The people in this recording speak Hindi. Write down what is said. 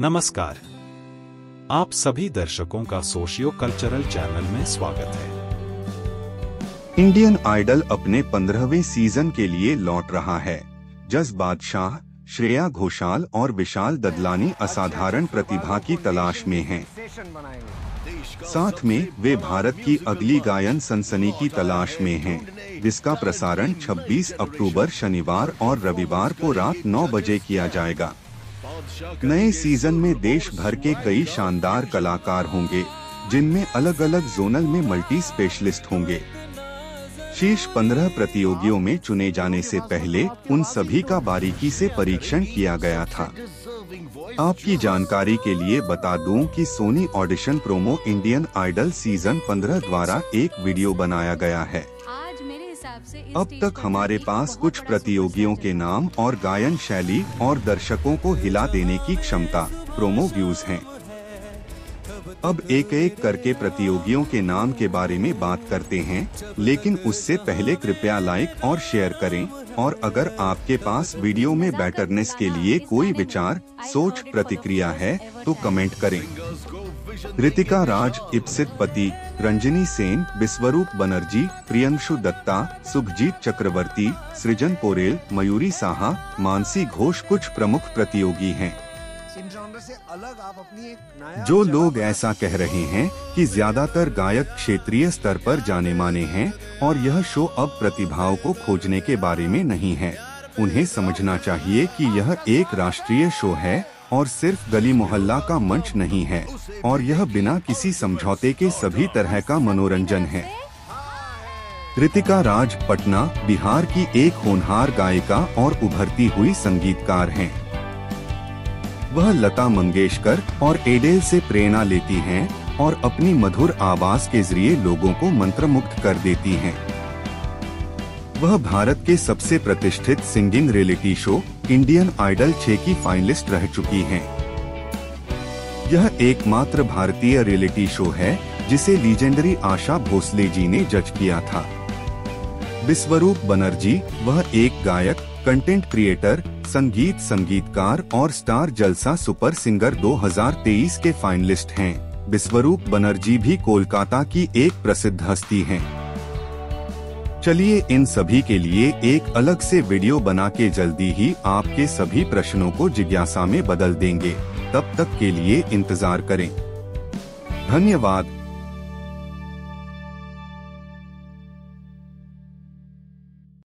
नमस्कार। आप सभी दर्शकों का सोशियो कल्चरल चैनल में स्वागत है। इंडियन आइडल अपने पंद्रहवें सीज़न के लिए लौट रहा है। जस बादशाह श्रेया घोषाल और विशाल ददलानी असाधारण प्रतिभा की तलाश में हैं। साथ में वे भारत की अगली गायन सनसनी की तलाश में हैं, जिसका प्रसारण 26 अक्टूबर शनिवार और रविवार को रात 9 बजे किया जाएगा। नए सीज़न में देश भर के कई शानदार कलाकार होंगे, जिनमें अलग अलग जोनल में मल्टी स्पेशलिस्ट होंगे। शीर्ष पंद्रह प्रतियोगियों में चुने जाने से पहले उन सभी का बारीकी से परीक्षण किया गया था। आपकी जानकारी के लिए बता दूँ कि Sony audition promo Indian Idol season 15 द्वारा एक वीडियो बनाया गया है। अब तक हमारे पास कुछ प्रतियोगियों के नाम और गायन शैली और दर्शकों को हिला देने की क्षमता प्रोमो व्यूज़ हैं। अब एक एक करके प्रतियोगियों के नाम के बारे में बात करते हैं लेकिन उससे पहले कृपया लाइक और शेयर करें और अगर आपके पास वीडियो में बेटरनेस के लिए कोई विचार सोच प्रतिक्रिया है तो कमेंट करें रितिका राज, इप्सित पति, रंजनी सेन विश्वरूप बनर्जी, प्रियंशु दत्ता, सुखजीत चक्रवर्ती, सृजन पोरेल, मयूरी साहा, मानसी घोष कुछ प्रमुख प्रतियोगी हैं। जो लोग ऐसा कह रहे हैं कि ज़्यादातर गायक क्षेत्रीय स्तर पर जाने माने हैं और यह शो अब प्रतिभाओं को खोजने के बारे में नहीं है। उन्हें समझना चाहिए कि यह एक राष्ट्रीय शो है और सिर्फ़ गली मोहल्ला का मंच नहीं है, और यह बिना किसी समझौते के सभी तरह का मनोरंजन है रितिका राज, पटना, बिहार की एक होनहार गायिका और उभरती हुई संगीतकार हैं। वह लता मंगेशकर और एडेल से प्रेरणा लेती हैं और अपनी मधुर आवाज़ के ज़रिए लोगों को मंत्रमुग्ध कर देती हैं। वह भारत के सबसे प्रतिष्ठित singing reality show, Indian Idol 6 की फाइनलिस्ट रह चुकी हैं। यह एकमात्र भारतीय रियलिटी शो है, जिसे लीजेंडरी आशा भोसले जी ने जज किया था। विश्वरूप बनर्जी, वह एक गायक, कंटेंट क्रिएटर, संगीत संगीतकार और स्टार जलसा सुपर सिंगर 2023 के फाइनलिस्ट हैं। विश्वरूप बनर्जी भी कोलकाता की एक प्रसिद्ध हस्ती हैं। चलिए इन सभी के लिए एक अलग से वीडियो बना के जल्दी ही आपके सभी प्रश्नों को जिज्ञासा में बदल देंगे। तब तक के लिए इंतज़ार करें। धन्यवाद।